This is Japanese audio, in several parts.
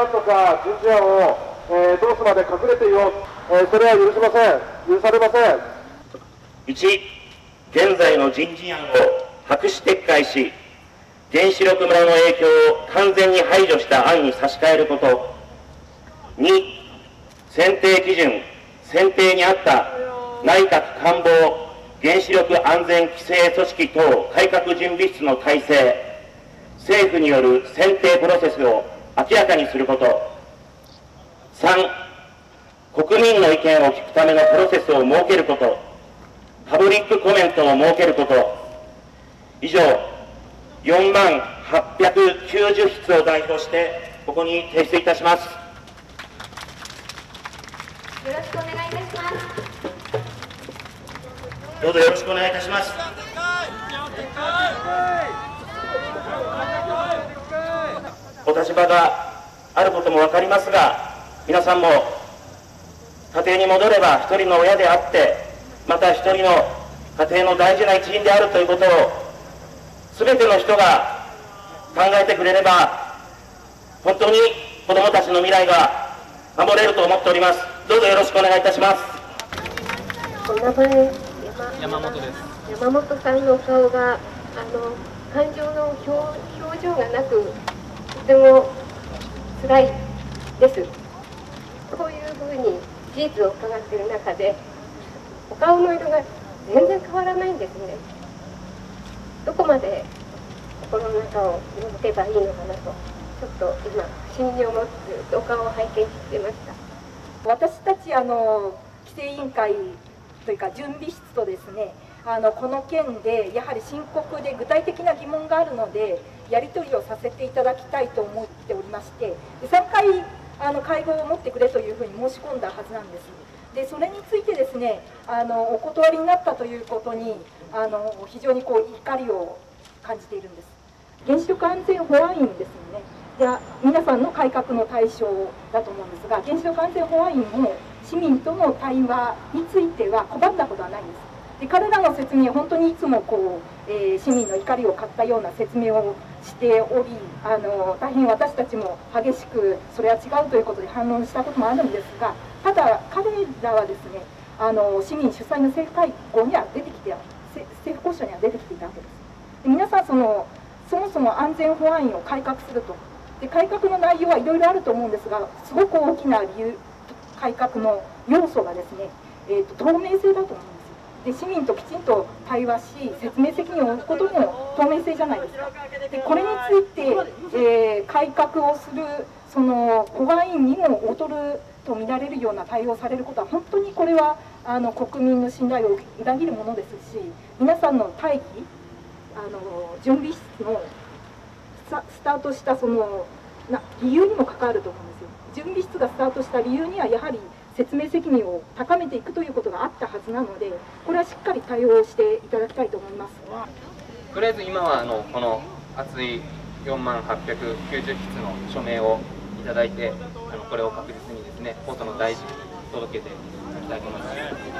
なんとか人事案を、えー、どうすまで隠れていよう、えー、それは許しません、許されません。1、現在の人事案を白紙撤回し、原子力村の影響を完全に排除した案に差し替えること。2、選定基準、選定にあった内閣官房原子力安全規制組織等改革準備室の体制、政府による選定プロセスを明らかにすること。3、国民の意見を聞くためのプロセスを設けること。パブリックコメントを設けること。以上、4万890筆を代表して、ここに提出いたします。よろしくお願いいたします。どうぞよろしくお願いいたします。立場があることも分かりますが、皆さんも家庭に戻れば一人の親であって、また一人の家庭の大事な一員であるということを、すべての人が考えてくれれば、本当に子供たちの未来が守れると思っております。どうぞよろしくお願いいたします。お名前山本です。山本さんのお顔があの感情の表表情がなくとても辛いです。こういうふうに事実を伺っている中でお顔の色が全然変わらないんですね。どこまで心の中を覗けばいいのかなとちょっと今不審に思ってお顔を拝見してました。私たちあの規制委員会というか準備室とですねあのこの件でやはり深刻で具体的な疑問があるのでやり取りをさせていただきたいと思っておりまして3回あの会合を持ってくれというふうに申し込んだはずなんです。でそれについてですねあのお断りになったということにあの非常にこう怒りを感じているんです。原子力安全保安院ですよね。で皆さんの改革の対象だと思うんですが原子力安全保安院も市民との対話については拒んだことはないんです。で彼らの説明本当にいつもこう、えー市民の怒りを買ったような説明をしておりあの大変私たちも激しくそれは違うということで反論したこともあるんですがただ彼らはですねあの市民主催の政府会合には出てきて政府交渉には出てきていたわけです。で皆さんそのそもそも安全保安院を改革すると。で改革の内容はいろいろあると思うんですがすごく大きな理由改革の要素がですね、えー、と透明性だと思うんです。で市民ときちんと対話し説明責任を負うことも透明性じゃないですか。でこれについて、えー改革をするその保安院にも劣ると見られるような対応されることは本当にこれはあの国民の信頼を裏切るものですし皆さんの大義あの準備室のスタスタートしたそのな理由にも関わると思うんですよ。準備室がスタートした理由にはやはり説明責任を高めていくということがあったはずなのでこれはしっかり対応していただきたいと思いますとりあえず今はあのこの熱い4万890筆の署名をいただいてあのこれを確実にですねコートの大臣に届けていきたいと思いま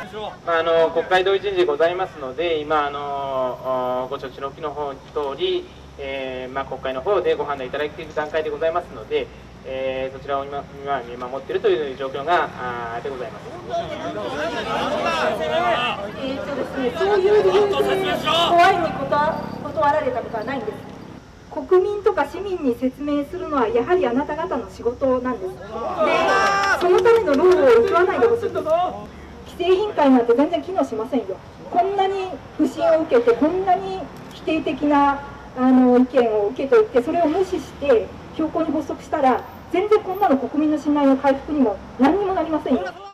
す。まあ、あの国会同意人事ございますので今あのおご承知のおきの方通り、えーまあ、国会の方でご判断いただいている段階でございますので、えーそちらを今見守っているという状況があでございます。えーとですね、そういう理由で怖いに断断られたことはないんです。国民とか市民に説明するのはやはりあなた方の仕事なんです。でそのための労を請わないでほしいんです。規制委員会なんて全然機能しませんよ。こんなに不信を受けてこんなに否定的なあの意見を受けといてそれを無視して強硬に発足したら全然こんなの国民の信頼の回復にも何にもなりませんよ。